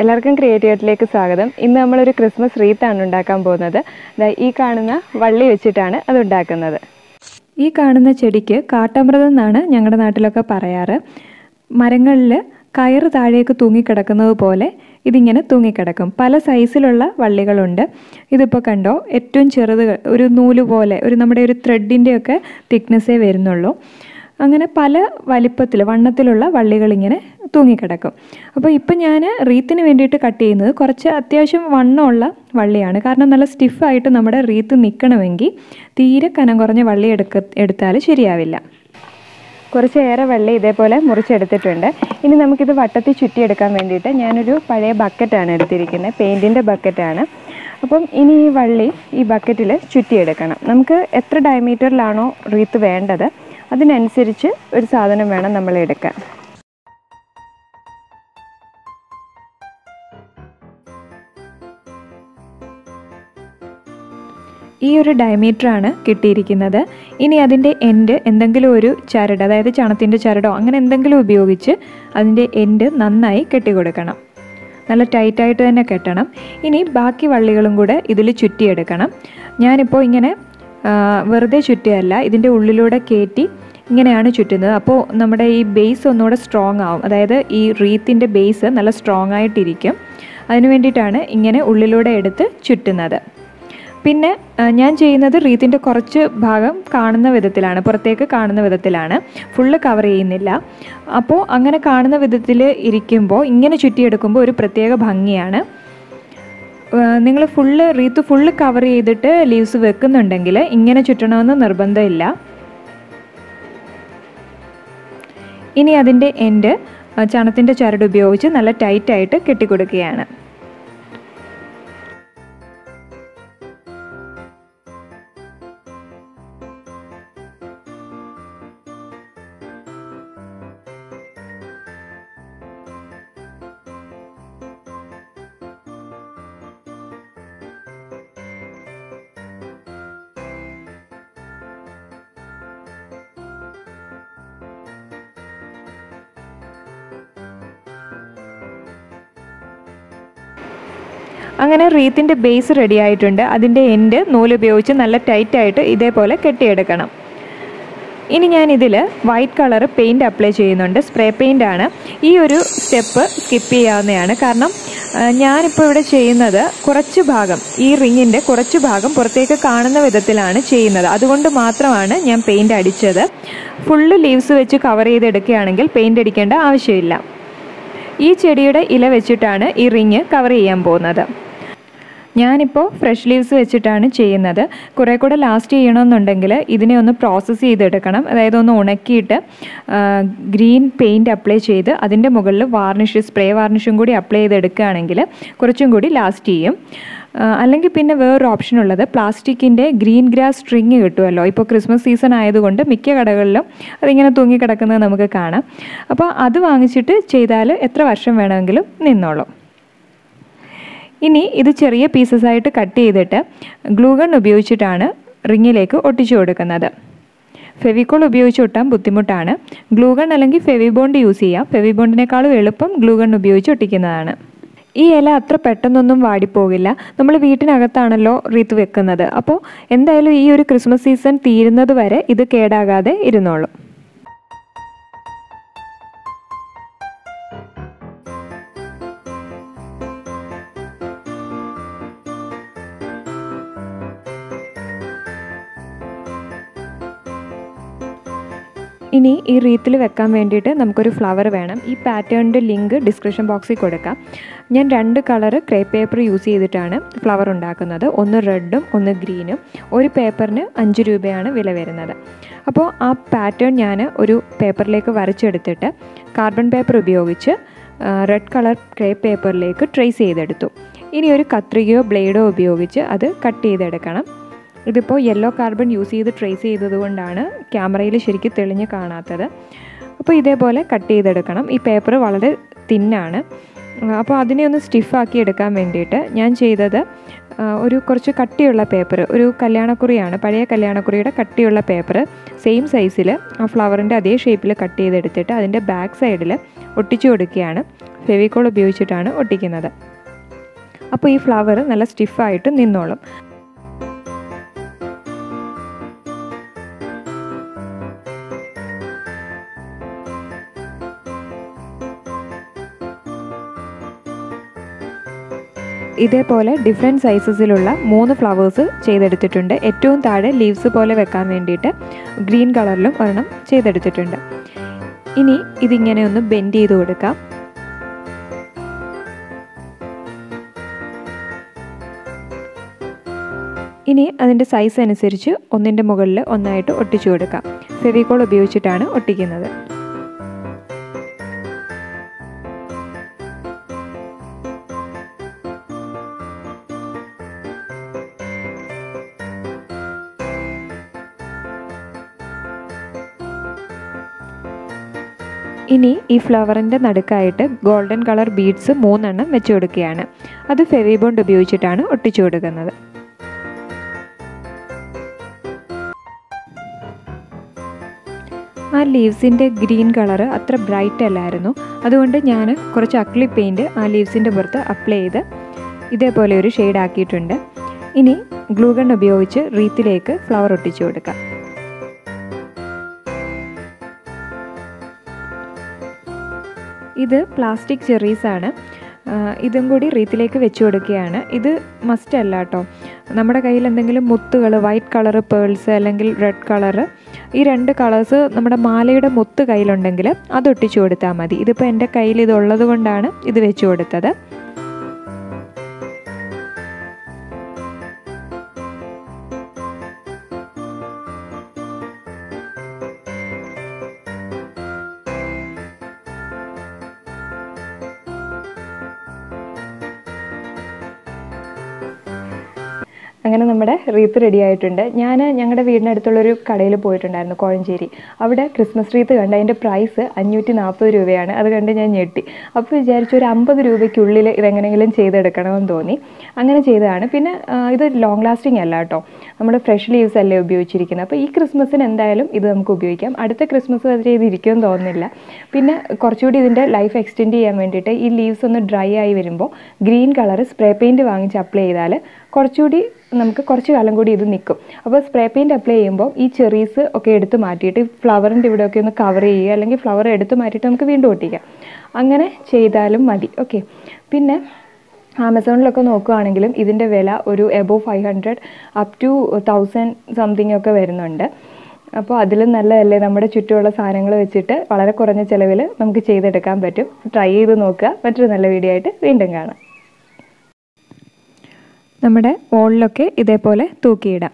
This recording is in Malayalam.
എല്ലാവർക്കും ക്രിയേറ്റീവായിട്ടിലേക്ക് സ്വാഗതം. ഇന്ന് നമ്മളൊരു ക്രിസ്മസ് റീത്താണ് ഉണ്ടാക്കാൻ പോകുന്നത്. ഈ കാണുന്ന വള്ളി വെച്ചിട്ടാണ് അത് ഉണ്ടാക്കുന്നത്. ഈ കാണുന്ന ചെടിക്ക് കാട്ടമൃതം എന്നാണ് ഞങ്ങളുടെ നാട്ടിലൊക്കെ പറയാറ്. മരങ്ങളിൽ കയറ് താഴേക്ക് തൂങ്ങിക്കിടക്കുന്നത് പോലെ ഇതിങ്ങനെ തൂങ്ങിക്കിടക്കും. പല സൈസിലുള്ള വള്ളികളുണ്ട്. ഇതിപ്പോൾ കണ്ടോ? ഏറ്റവും ചെറുത് ഒരു നൂൽ പോലെ ഒരു നമ്മുടെ ഒരു ത്രെഡിന്റെയൊക്കെ തിക്നെസ്സേ വരുന്നുള്ളൂ. അങ്ങനെ പല വലിപ്പത്തിൽ വണ്ണത്തിലുള്ള വള്ളികൾ ഇങ്ങനെ തൂങ്ങിക്കിടക്കും. അപ്പോൾ ഇപ്പം ഞാൻ റീത്തിന് വേണ്ടിയിട്ട് കട്ട് ചെയ്യുന്നത് കുറച്ച് അത്യാവശ്യം വണ്ണമുള്ള വള്ളിയാണ്. കാരണം നല്ല സ്റ്റിഫായിട്ട് നമ്മുടെ റീത്ത് നിൽക്കണമെങ്കിൽ തീരെ കനം കുറഞ്ഞ വള്ളി എടുക്ക എടുത്താൽ ശരിയാവില്ല. കുറച്ചേറെ വെള്ളി ഇതേപോലെ മുറിച്ചെടുത്തിട്ടുണ്ട്. ഇനി നമുക്കിത് വട്ടത്തിൽ ചുറ്റിയെടുക്കാൻ വേണ്ടിയിട്ട് ഞാനൊരു പഴയ ബക്കറ്റാണ് എടുത്തിരിക്കുന്നത്. പെയിന്റിന്റെ ബക്കറ്റാണ്. അപ്പം ഇനി ഈ വള്ളി ഈ ബക്കറ്റിൽ ചുറ്റിയെടുക്കണം. നമുക്ക് എത്ര ഡയമീറ്ററിലാണോ റീത്ത് വേണ്ടത്? അതിനനുസരിച്ച് ഒരു സാധനം വേണം നമ്മൾ എടുക്കാൻ. ഈ ഒരു ഡയമീറ്ററാണ് കിട്ടിയിരിക്കുന്നത്. ഇനി അതിന്റെ എൻഡ് എന്തെങ്കിലും ഒരു ചരട് അതായത് ചണത്തിന്റെ ചരടോ അങ്ങനെ എന്തെങ്കിലും ഉപയോഗിച്ച് അതിന്റെ എൻഡ് നന്നായി കെട്ടിക്കൊടുക്കണം. നല്ല ടൈറ്റായിട്ട് തന്നെ കെട്ടണം. ഇനി ബാക്കി വള്ളികളും കൂടെ ഇതിൽ ചുറ്റിയെടുക്കണം. ഞാനിപ്പോൾ ഇങ്ങനെ വെറുതെ ചുറ്റിയല്ല ഇതിന്റെ ഉള്ളിലൂടെ കയറ്റി ഇങ്ങനെയാണ് ചുറ്റുന്നത്. അപ്പോൾ നമ്മുടെ ഈ ബേസ് ഒന്നുകൂടെ സ്ട്രോങ് ആവും. അതായത് ഈ റീത്തിന്റെ ബേസ് നല്ല സ്ട്രോങ് ആയിട്ടിരിക്കും. അതിന് വേണ്ടിയിട്ടാണ് ഇങ്ങനെ ഉള്ളിലൂടെ എടുത്ത് ചുറ്റുന്നത്. പിന്നെ ഞാൻ ചെയ്യുന്നത് റീത്തിന്റെ കുറച്ച് ഭാഗം കാണുന്ന വിധത്തിലാണ് പുറത്തേക്ക് കാണുന്ന വിധത്തിലാണ്. ഫുള്ള് കവർ ചെയ്യുന്നില്ല. അപ്പോൾ അങ്ങനെ കാണുന്ന വിധത്തിൽ ഇരിക്കുമ്പോൾ ഇങ്ങനെ ചുറ്റിയെടുക്കുമ്പോൾ ഒരു പ്രത്യേക ഭംഗിയാണ്. നിങ്ങൾ ഫുള്ള് റീത്ത് ഫുള്ള് കവർ ചെയ്തിട്ട് ലീവ്സ് വെക്കുന്നുണ്ടെങ്കിൽ ഇങ്ങനെ ചുറ്റണമെന്ന് നിർബന്ധമില്ല. ഇനി അതിന്റെ എൻഡ് ചണത്തിന്റെ ചരട് ഉപയോഗിച്ച് നല്ല ടൈറ്റായിട്ട് കെട്ടിക്കൊടുക്കുകയാണ്. അങ്ങനെ റീത്തിന്റെ ബേസ് റെഡി ആയിട്ടുണ്ട്. അതിന്റെ എൻഡ് നൂലുപയോഗിച്ച് നല്ല ടൈറ്റായിട്ട് ഇതേപോലെ കെട്ടിയെടുക്കണം. ഇനി ഞാൻ വൈറ്റ് കളർ പെയിന്റ് അപ്ലൈ ചെയ്യുന്നുണ്ട്. സ്പ്രേ പെയിന്റ് ആണ്. ഈ ഒരു സ്റ്റെപ്പ് സ്കിപ്പ് ചെയ്യാവുന്നതാണ്. കാരണം ഞാനിപ്പോൾ ഇവിടെ ചെയ്യുന്നത് കുറച്ച് ഭാഗം ഈ റിങ്ങിന്റെ കുറച്ച് ഭാഗം പുറത്തേക്ക് കാണുന്ന വിധത്തിലാണ് ചെയ്യുന്നത്. അതുകൊണ്ട് മാത്രമാണ് ഞാൻ പെയിന്റ് അടിച്ചത്. ഫുള്ള് ലീവ്സ് വെച്ച് കവർ ചെയ്തെടുക്കുകയാണെങ്കിൽ പെയിന്റ് അടിക്കേണ്ട ആവശ്യമില്ല. ഈ ചെടിയുടെ ഇല വെച്ചിട്ടാണ് ഈ റിങ് കവർ ചെയ്യാൻ പോകുന്നത്. ഞാനിപ്പോൾ ഫ്രഷ് ലീവ്സ് വെച്ചിട്ടാണ് ചെയ്യുന്നത്. കുറേ കൂടെ ലാസ്റ്റ് ചെയ്യണമെന്നുണ്ടെങ്കിൽ ഇതിനെ ഒന്ന് പ്രോസസ്സ് ചെയ്തെടുക്കണം. അതായത് ഒന്ന് ഉണക്കിയിട്ട് ഗ്രീൻ പെയിന്റ് അപ്ലൈ ചെയ്ത് അതിന്റെ മുകളിൽ വാർണിഷ് സ്പ്രേ വാർണിഷും കൂടി അപ്ലൈ ചെയ്തെടുക്കുകയാണെങ്കിൽ കുറച്ചും കൂടി ലാസ്റ്റ് ചെയ്യും. അല്ലെങ്കിൽ പിന്നെ വേറൊരു ഓപ്ഷൻ ഉള്ളത് പ്ലാസ്റ്റിക്കിന്റെ ഗ്രീൻ ഗ്രാസ് സ്ട്രിങ് കിട്ടുമല്ലോ. ഇപ്പോൾ ക്രിസ്മസ് സീസൺ ആയതുകൊണ്ട് മിക്ക കടകളിലും അതിങ്ങനെ തൂങ്ങിക്കിടക്കുന്നത് നമുക്ക് കാണാം. അപ്പോൾ അത് വാങ്ങിച്ചിട്ട് ചെയ്താൽ എത്ര വർഷം വേണമെങ്കിലും നിന്നോളും. ഇനി ഇത് ചെറിയ പീസസ് ആയിട്ട് കട്ട് ചെയ്തിട്ട് ഗ്ലൂഗൺ ഉപയോഗിച്ചിട്ടാണ് റിങ്ങിലേക്ക് ഒട്ടിച്ചു കൊടുക്കുന്നത്. ഫെവിക്കോൾ ഉപയോഗിച്ച് ഒട്ടാൻ ബുദ്ധിമുട്ടാണ്. ഗ്ലൂഗൺ അല്ലെങ്കിൽ ഫെവിബോണ്ട് യൂസ് ചെയ്യാം. ഫെവിബോണ്ടിനേക്കാളും എളുപ്പം ഗ്ലൂഗൺ ഉപയോഗിച്ച് ഒട്ടിക്കുന്നതാണ്. ഈ ഇല അത്ര പെട്ടെന്നൊന്നും വാടിപ്പോകില്ല. നമ്മൾ വീട്ടിനകത്താണല്ലോ റീത്ത് വെക്കുന്നത്. അപ്പോൾ എന്തായാലും ഈ ഒരു ക്രിസ്മസ് സീസൺ തീരുന്നത് വരെ ഇത് കേടാകാതെ ഇരുന്നോളും. ഇനി ഈ റീത്തിൽ വെക്കാൻ വേണ്ടിയിട്ട് നമുക്കൊരു ഫ്ലവർ വേണം. ഈ പാറ്റേണിന്റെ ലിങ്ക് ഡിസ്ക്രിപ്ഷൻ ബോക്സിൽ കൊടുക്കാം. ഞാൻ രണ്ട് കളറ് ക്രേ പേപ്പർ യൂസ് ചെയ്തിട്ടാണ് ഫ്ലവർ ഉണ്ടാക്കുന്നത്. ഒന്ന് റെഡും ഒന്ന് ഗ്രീനും ഒരു പേപ്പറിന് അഞ്ച് രൂപയാണ് വില വരുന്നത്. അപ്പോൾ ആ പാറ്റേൺ ഞാൻ ഒരു പേപ്പറിലേക്ക് വരച്ചെടുത്തിട്ട് കാർബൺ പേപ്പർ ഉപയോഗിച്ച് റെഡ് കളർ ക്രേ പേപ്പറിലേക്ക് ട്രേസ് ചെയ്തെടുത്തു. ഇനി ഒരു കത്രികയോ ബ്ലേഡോ ഉപയോഗിച്ച് അത് കട്ട് ചെയ്തെടുക്കണം. ഇതിപ്പോൾ യെല്ലോ കാർബൺ യൂസ് ചെയ്ത് ട്രേസ് ചെയ്തതുകൊണ്ടാണ് ക്യാമറയിൽ ശരിക്കും തെളിഞ്ഞ് കാണാത്തത്. അപ്പോൾ ഇതേപോലെ കട്ട് ചെയ്തെടുക്കണം. ഈ പേപ്പർ വളരെ തിന്നാണ് അപ്പോൾ അതിനെ ഒന്ന് സ്റ്റിഫാക്കി എടുക്കാൻ വേണ്ടിയിട്ട് ഞാൻ ചെയ്തത് ഒരു കുറച്ച് കട്ടിയുള്ള പേപ്പർ ഒരു കല്യാണക്കുറിയാണ് പഴയ കല്യാണക്കുറിയുടെ കട്ടിയുള്ള പേപ്പർ സെയിം സൈസിൽ ആ ഫ്ലവറിന്റെ അതേ ഷേപ്പിൽ കട്ട് ചെയ്തെടുത്തിട്ട് അതിന്റെ ബാക്ക് സൈഡിൽ ഒട്ടിച്ചു കൊടുക്കുകയാണ്. ഫെവിക്കോൾ ഉപയോഗിച്ചിട്ടാണ് ഒട്ടിക്കുന്നത്. അപ്പോൾ ഈ ഫ്ലവർ നല്ല സ്റ്റിഫായിട്ട് നിന്നോളും. ഇതേപോലെ ഡിഫറെന്റ് സൈസസിലുള്ള മൂന്ന് ഫ്ലവേഴ്സ് ചെയ്തെടുത്തിട്ടുണ്ട്. ഏറ്റവും താഴെ ലീവ്സ് പോലെ വെക്കാൻ വേണ്ടിയിട്ട് ഗ്രീൻ കളറിലും ഒരെണ്ണം ചെയ്തെടുത്തിട്ടുണ്ട്. ഇനി ഇതിങ്ങനെ ഒന്ന് ബെൻഡ് ചെയ്ത് കൊടുക്കാം. ഇനി അതിന്റെ സൈസ് അനുസരിച്ച് ഒന്നിന്റെ മുകളിൽ ഒന്നായിട്ട് ഒട്ടിച്ചു കൊടുക്കാം. ഫെവിക്കോൾ ഉപയോഗിച്ചിട്ടാണ് ഒട്ടിക്കുന്നത്. ഇനി ഈ ഫ്ലവറിന്റെ നടുക്കായിട്ട് ഗോൾഡൻ കളർ ബീഡ്സ് മൂന്നെണ്ണം വെച്ച് കൊടുക്കുകയാണ് അത് ഫെവിബോണ്ട് ഉപയോഗിച്ചിട്ടാണ് ഒട്ടിച്ചു കൊടുക്കുന്നത്. ആ ലീവ്സിന്റെ ഗ്രീൻ കളറ് അത്ര ബ്രൈറ്റ് അല്ലായിരുന്നു. അതുകൊണ്ട് ഞാൻ കുറച്ച് അക്ലി പെയിന്റ് ആ ലീവ്സിന്റെ പുറത്ത് അപ്ലൈ ചെയ്ത് ഇതേപോലെ ഒരു ഷെയ്ഡ് ആക്കിയിട്ടുണ്ട് ഇനി ഗ്ലൂഗൺ ഉപയോഗിച്ച് റീത്തിലേക്ക് ഫ്ലവർ ഒട്ടിച്ചു കൊടുക്കാം. ഇത് പ്ലാസ്റ്റിക് ചെറീസ് ആണ്. ഇതും കൂടി റീത്തിലേക്ക് വെച്ച് കൊടുക്കുകയാണ്. ഇത് മസ്റ്റ് അല്ല കേട്ടോ നമ്മുടെ കയ്യിൽ എന്തെങ്കിലും മുത്തുകൾ വൈറ്റ് കളർ പേൾസ് അല്ലെങ്കിൽ റെഡ് കളർ ഈ രണ്ട് കളേഴ്സ് നമ്മുടെ മാലയുടെ മുത്ത് കയ്യിലുണ്ടെങ്കിൽ അത് ഒട്ടിച്ചു കൊടുത്താൽ മതി. ഇതിപ്പോൾ എന്റെ കയ്യിൽ ഇതുള്ളത് കൊണ്ടാണ് ഇത് വെച്ച് കൊടുത്തത്. അങ്ങനെ നമ്മുടെ റീത്ത് റെഡി ആയിട്ടുണ്ട്. ഞാൻ ഞങ്ങളുടെ വീടിനടുത്തുള്ളൊരു കടയിൽ പോയിട്ടുണ്ടായിരുന്നു കോഴഞ്ചേരി. അവിടെ ക്രിസ്മസ് റീത്ത് കണ്ട് അതിന്റെ പ്രൈസ് അഞ്ഞൂറ്റി നാൽപ്പത് രൂപയാണ്. അത് കണ്ട് ഞാൻ ഞെട്ടി. അപ്പോൾ വിചാരിച്ചു ഒരു അമ്പത് രൂപയ്ക്കുള്ളിൽ ഇതെങ്ങനെയെങ്കിലും ചെയ്തെടുക്കണമെന്ന് തോന്നി. അങ്ങനെ ചെയ്തതാണ്. പിന്നെ ഇത് ലോങ് ലാസ്റ്റിംഗ് അല്ല കേട്ടോ. നമ്മൾ ഫ്രഷ് ലീവ്സ് അല്ലേ ഉപയോഗിച്ചിരിക്കുന്നത്. അപ്പോൾ ഈ ക്രിസ്മസിന് എന്തായാലും ഇത് നമുക്ക് ഉപയോഗിക്കാം. അടുത്ത ക്രിസ്മസ് വരെ ഇത് തോന്നുന്നില്ല. പിന്നെ കുറച്ചുകൂടി ഇതിന്റെ ലൈഫ് എക്സ്റ്റെൻഡ് ചെയ്യാൻ വേണ്ടിയിട്ട് ഈ ലീവ്സ് ഒന്ന് ഡ്രൈ ആയി വരുമ്പോൾ ഗ്രീൻ കളർ സ്പ്രേ പെയിന്റ് വാങ്ങിച്ച് അപ്ലൈ ചെയ്താൽ കുറച്ചുകൂടി നമുക്ക് കുറച്ച് കാലം കൂടി ഇത് നിൽക്കും അപ്പോൾ സ്പ്രേ പെയിന്റ് അപ്ലൈ ചെയ്യുമ്പോൾ ഈ ചെറീസ് ഒക്കെ എടുത്ത് മാറ്റിയിട്ട് ഫ്ലവറിന്റെ ഇവിടെയൊക്കെ ഒന്ന് കവർ ചെയ്യുക അല്ലെങ്കിൽ ഫ്ലവർ എടുത്ത് മാറ്റിയിട്ട് നമുക്ക് വീണ്ടും ഒട്ടിക്കാം. അങ്ങനെ ചെയ്താലും മതി. ഓക്കെ പിന്നെ ആമസോണിലൊക്കെ നോക്കുകയാണെങ്കിലും ഇതിന്റെ വില ഒരു above five hundred up to thousand something ഒക്കെ വരുന്നുണ്ട്. അപ്പോൾ അതിലും നല്ലതല്ലേ നമ്മുടെ ചുറ്റുമുള്ള സാധനങ്ങൾ വെച്ചിട്ട് വളരെ കുറഞ്ഞ ചിലവിൽ നമുക്ക് ചെയ്തെടുക്കാൻ പറ്റും. ട്രൈ ചെയ്ത് നോക്കുക. മറ്റൊരു നല്ല വീഡിയോ ആയിട്ട് വീണ്ടും കാണാം. നമ്മുടെ വോളിലൊക്കെ ഇതേപോലെ തൂക്കിയിടാം.